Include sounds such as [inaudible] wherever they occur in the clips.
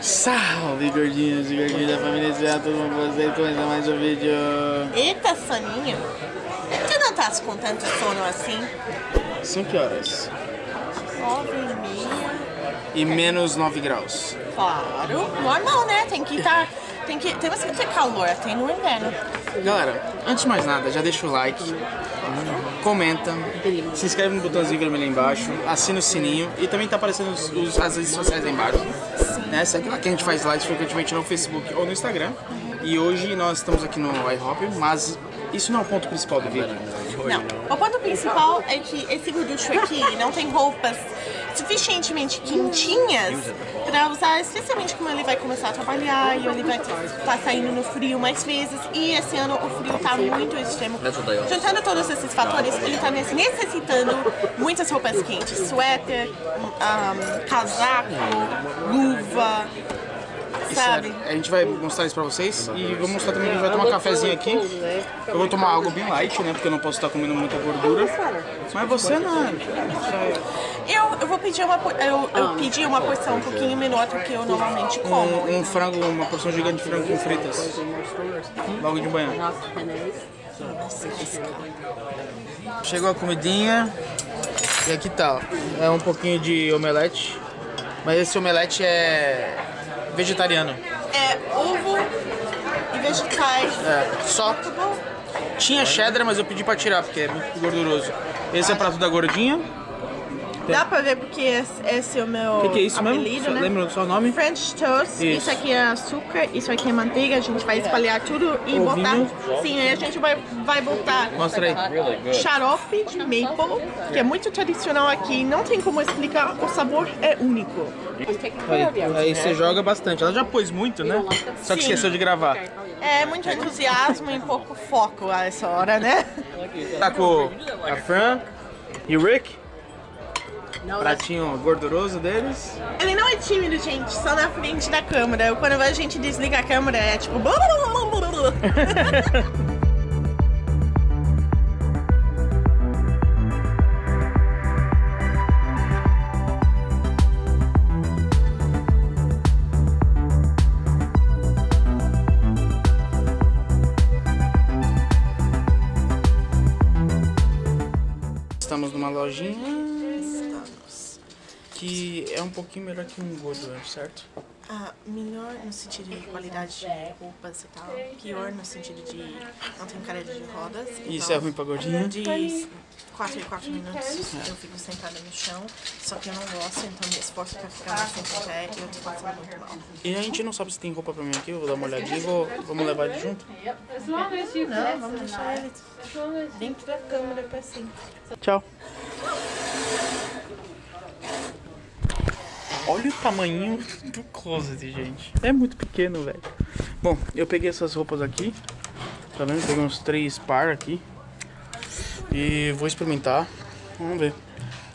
Salve gordinhos e gordinhas da família Zé, tudo bom com vocês? Mais um vídeo. Eita, soninho. Tu não tá com tanto sono assim? São que horas? Nove e meia. E menos 9 graus. Claro. Normal, né? Tem que estar... Tem que, temos que ter calor até no inverno. Galera, antes de mais nada, já deixa o like, comenta, se inscreve no botãozinho vermelho aí embaixo, assina o sininho e também tá aparecendo os, os- as redes sociais aí embaixo. Né? Segue lá que a gente faz lives frequentemente no Facebook ou no Instagram. E hoje nós estamos aqui no iHop, mas isso não é o ponto principal do vídeo. Não. O ponto principal é que esse gorducho aqui não tem roupas suficientemente quentinhas para usar, especialmente como ele vai começar a trabalhar e ele vai estar saindo no frio mais vezes. E esse ano o frio tá muito extremo. Juntando todos esses fatores, ele tá necessitando muitas roupas quentes. Suéter, um, casaco, luva, sabe? Sério, a gente vai mostrar isso pra vocês e vou mostrar também que a gente vai tomar um cafezinho aqui. Eu vou tomar algo bem light, né? Porque eu não posso estar comendo muita gordura. Mas você não. Eu, eu vou pedir uma, por- eu, eu pedi uma porção um pouquinho menor do que eu normalmente como. Um, um frango, uma porção gigante de frango com fritas. Logo de manhã. Chegou a comidinha. E aqui tá, ó. É um pouquinho de omelete. Mas esse omelete é vegetariano. É ovo e vegetais. É, só. Bom. Tinha cheddar, mas eu pedi pra tirar, porque é muito gorduroso. Esse é o prato da gordinha. Dá pra ver porque esse, esse é o meu O que, que é isso mesmo? apelido, Só- né? Lembra do seu nome? French toast, Isso. isso. aqui é açúcar, isso aqui é manteiga, a gente vai espalhar tudo e Ovinho. botar. Sim, aí a gente vai, vai botar Mostra aí. xarope de maple, que é muito tradicional aqui, não tem como explicar, o sabor é único. Aí, aí você joga bastante. Ela já pôs muito, né? Só que Sim. esqueceu de gravar. É muito entusiasmo e pouco foco a essa hora, né? Tá com a Fran e o Rick. Pratinho gorduroso deles. Ele não é tímido, gente, só na frente da câmera. Quando a gente desliga a câmera, é tipo. Estamos numa lojinha pouquinho melhor que um gordo, certo? Ah, melhor no sentido de qualidade de roupas e tal. Pior no sentido de não tem cadeira de rodas. Isso então, é ruim pra gordinha. De 4 em 4 minutos eu fico sentada no chão, só que eu não gosto, então me esforço pra ficar mais tempo em pé e eu tô passando muito mal. E a gente não sabe se tem roupa pra mim aqui, eu vou dar uma olhadinha e vou, vamos levar ele junto. Não, vamos deixar ele dentro da câmera pra sempre. Tchau. Olha o tamanho do closet, gente. É muito pequeno, velho. Bom, eu peguei essas roupas aqui. Tá vendo? Peguei uns três par aqui. E vou experimentar. Vamos ver.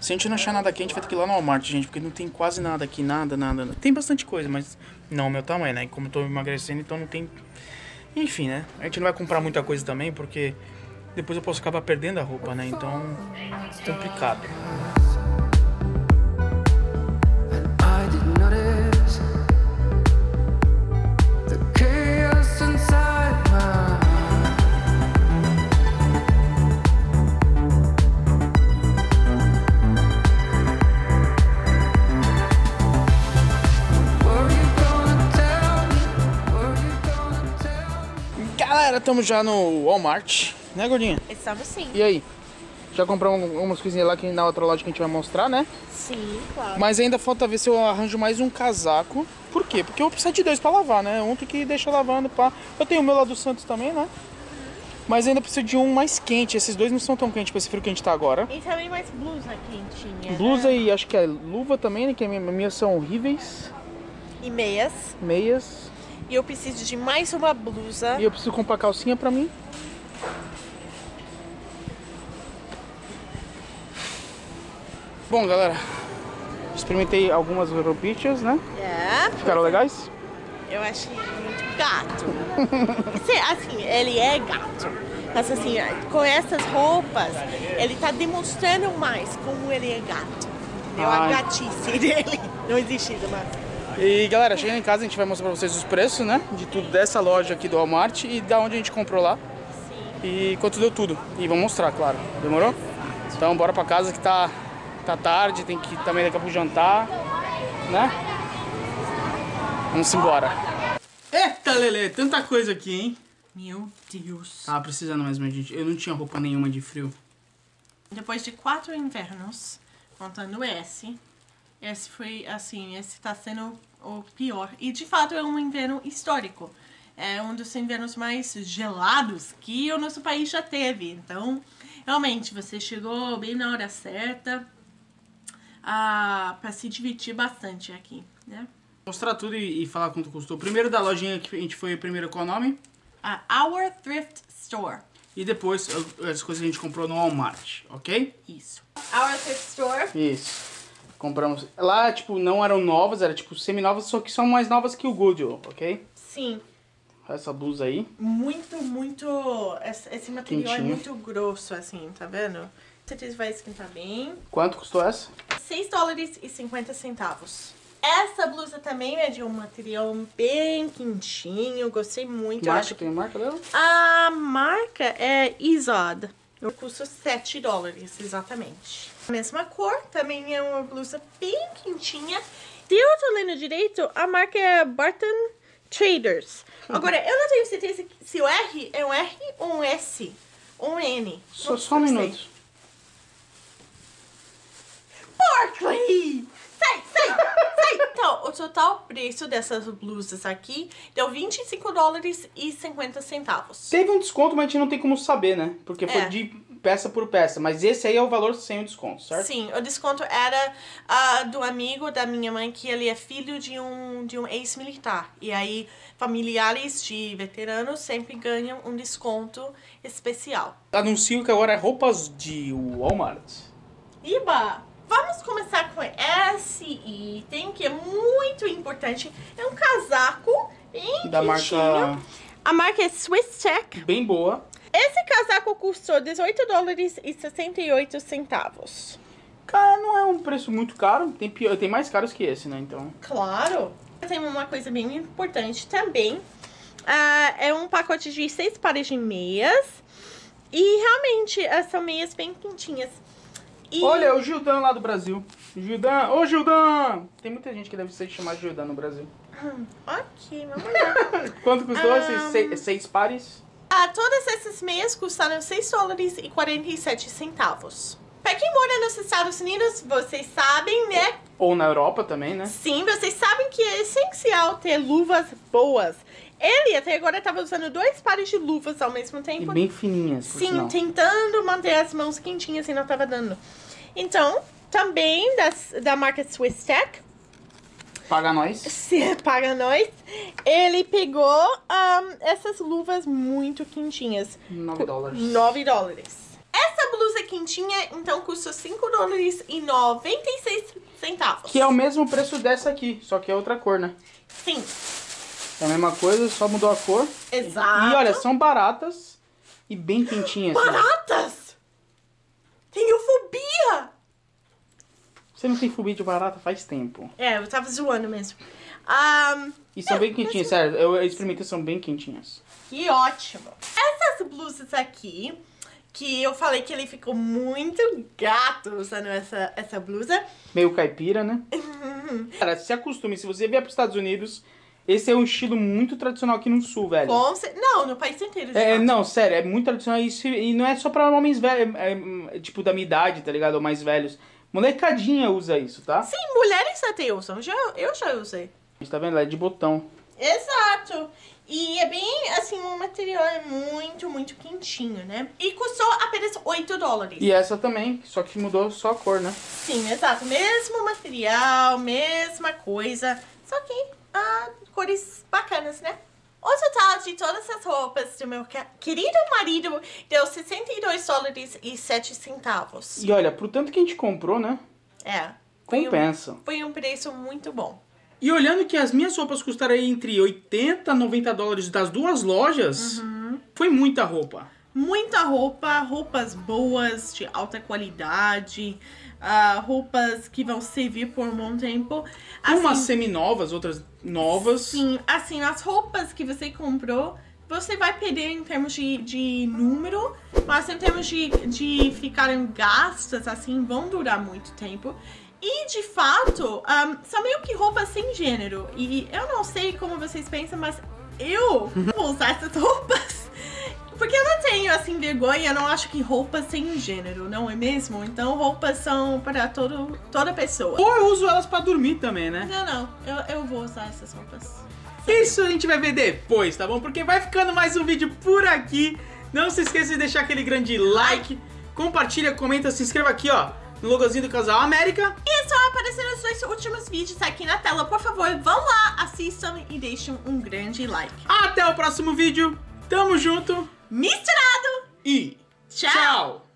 Se a gente não achar nada aqui, a gente vai ter que ir lá no Walmart, gente. Porque não tem quase nada aqui. Nada, nada. Tem bastante coisa, mas não o meu tamanho, né? E como eu tô emagrecendo, então não tem... Enfim, né? A gente não vai comprar muita coisa também, porque... Depois eu posso acabar perdendo a roupa, né? Então, complicado. Estamos já no Walmart, né, gordinha? Estamos sim. E aí? Já compramos umas coisinhas lá que na outra loja que a gente vai mostrar, né? Sim, claro. Mas ainda falta ver se eu arranjo mais um casaco. Por quê? Porque eu vou precisar de dois pra lavar, né? Um tem que deixar lavando, pá. Eu tenho o meu lá do Santos também, né? Mas ainda preciso de um mais quente. Esses dois não são tão quentes pra esse frio que a gente tá agora. E também mais blusa quentinha. Blusa né? e acho que é luva também, né? Que as minhas minhas são horríveis. E meias. Meias. E eu preciso de mais uma blusa. E eu preciso comprar calcinha pra mim. Bom, galera, experimentei algumas roupitas, né? É, Ficaram legais? eu achei muito gato. [laughs] Assim, ele é gato. Mas assim, com essas roupas, ele tá demonstrando mais como ele é gato. Entendeu? A Ai. gatice [laughs] dele. Não existe isso, mas. E galera, chegando em casa a gente vai mostrar pra vocês os preços, né? De tudo dessa loja aqui do Walmart e da onde a gente comprou lá. E quanto deu tudo. E vamos mostrar, claro. Demorou? Então bora pra casa que tá, tá tarde, tem que também daqui a pouco jantar, né? Vamos embora. Eita, Lele, tanta coisa aqui, hein? Meu Deus. Tava precisando mesmo, gente. Eu não tinha roupa nenhuma de frio. Depois de quatro invernos, contando esse, esse foi assim, esse tá sendo o pior. E de fato é um inverno histórico. É um dos invernos mais gelados que o nosso país já teve. Então, realmente, você chegou bem na hora certa ah, para se divertir bastante aqui, né? Mostrar tudo e, e falar quanto custou. Primeiro da lojinha que a gente foi, primeiro qual o nome? A Our Thrift Store. E depois as coisas que a gente comprou no Walmart, ok? Isso. Our Thrift Store. Isso. Compramos. Lá, tipo, não eram novas, era tipo semi-novas, só que são mais novas que o Goodwill, ok? Sim, Essa blusa aí. muito, muito. Esse, material é muito grosso, assim, tá vendo? Certeza vai esquentar bem. Quanto custou essa? 6 dólares e 50 centavos. Essa blusa também é de um material bem quentinho, gostei muito. Marca, acho que tem a marca dela? a marca é Izod. Custa 7 dólares, exatamente. Mesma cor, também é uma blusa bem quentinha. Se eu tô lendo direito, a marca é Barton Traders. Agora, eu não tenho certeza se o R é um R ou um S. Ou um N. Só, Não- só um minuto. Barkley! Sai, sai, sai! Então, o total preço dessas blusas aqui deu 25 dólares e 50 centavos. Teve um desconto, mas a gente não tem como saber, né? Porque foi É. de peça por peça. Mas esse aí é o valor sem o desconto, certo? Sim, o desconto era ah, do amigo da minha mãe, que ele é filho de um, de um ex-militar. E aí, familiares de veteranos sempre ganham um desconto especial. Anuncio que agora é roupas de Walmart. Iba, vamos começar com esse item que é muito importante. É um casaco bem Da marca A marca é Swiss Tech. bem boa. Esse casaco custou 18 dólares e 68 centavos. Cara, não é um preço muito caro. Tem, pior, tem mais caros que esse, né? Então. Claro. Tem uma coisa bem importante também. Ah, é um pacote de seis pares de meias. E realmente, ah, são meias bem quentinhas. E Olha, o Gildan lá do Brasil. Gildan, ô Gildan! Tem muita gente que deve ser chamada de Gildan no Brasil. Ok, vamos lá. [laughs] Quanto custou Ah. esses seis, seis pares? Ah, todas essas meias custaram 6 dólares e 47 centavos. Pra quem mora nos Estados Unidos, vocês sabem, né? Ou na Europa também, né? Sim, vocês sabem que é essencial ter luvas boas. Ele até agora estava usando dois pares de luvas ao mesmo E tempo. bem fininhas, Sim, sinal. tentando manter as mãos quentinhas e não tava dando. Então, também das, da marca Swiss Tech, Paga nós. se [laughs] paga nós, ele pegou ahn, essas luvas muito quentinhas. 9 dólares. 9 dólares. Essa blusa quentinha, então, custa 5 dólares e 96 centavos. Que é o mesmo preço dessa aqui, só que é outra cor, né? Sim, É a mesma coisa, só mudou a cor. exato. E olha, são baratas e bem quentinhas. assim. Baratas! Tenho fobia! Você não tem fobia de barata faz tempo. É, eu tava zoando mesmo. Ahn, E são bem quentinhas, sério. Eu experimentei, são bem quentinhas. Que ótimo! Essas blusas aqui, que eu falei que ele ficou muito gato usando essa, essa blusa. Meio caipira, né? Cara, se acostume. Se você vier para os Estados Unidos, esse é um estilo muito tradicional aqui no sul, velho. Com ce- Não, no país inteiro. É, fato. não, sério, é muito tradicional isso, e não é só pra homens velhos, é, é, tipo da minha idade, tá ligado? Ou mais velhos. Molecadinha usa isso, tá? Sim, mulheres até usam. Já, eu já usei. Tá vendo? É de botão. Exato. E é bem, assim, o material é muito, muito quentinho, né? E custou apenas 8 dólares. E essa também, só que mudou só a cor, né? Sim, exato. Mesmo material, mesma coisa. Só que ah, cores bacanas, né? O total de todas as roupas do meu querido marido deu 62 dólares e 7 centavos. E olha, pro tanto que a gente comprou, né? É. Foi um, Compensa. foi um preço muito bom. E olhando que as minhas roupas custaram entre 80 e 90 dólares das duas lojas, foi muita roupa. Muita roupa, roupas boas, de alta qualidade, ah, roupas que vão servir por um bom tempo. Umas Assim, semi-novas, outras novas. Sim, assim, as roupas que você comprou, você vai perder em termos de, de número, mas em termos de, de ficarem gastas, assim, vão durar muito tempo. E, de fato, ahn, são meio que roupas sem gênero. E eu não sei como vocês pensam, mas eu vou usar essas [laughs] roupas. Porque eu não tenho, assim, vergonha, eu não acho que roupas têm gênero, não é mesmo? Então, roupas são para todo, toda pessoa. Ou eu uso elas pra dormir também, né? Não, não, eu, eu vou usar essas roupas. Isso a gente vai ver depois, tá bom? Porque vai ficando mais um vídeo por aqui. Não se esqueça de deixar aquele grande like, compartilha, comenta, se inscreva aqui, ó, no logozinho do Casal América. E só apareceram os dois últimos vídeos aqui na tela. Por favor, vão lá, assistam e deixem um grande like. Até o próximo vídeo. Tamo junto Misturado! e Tchau. tchau.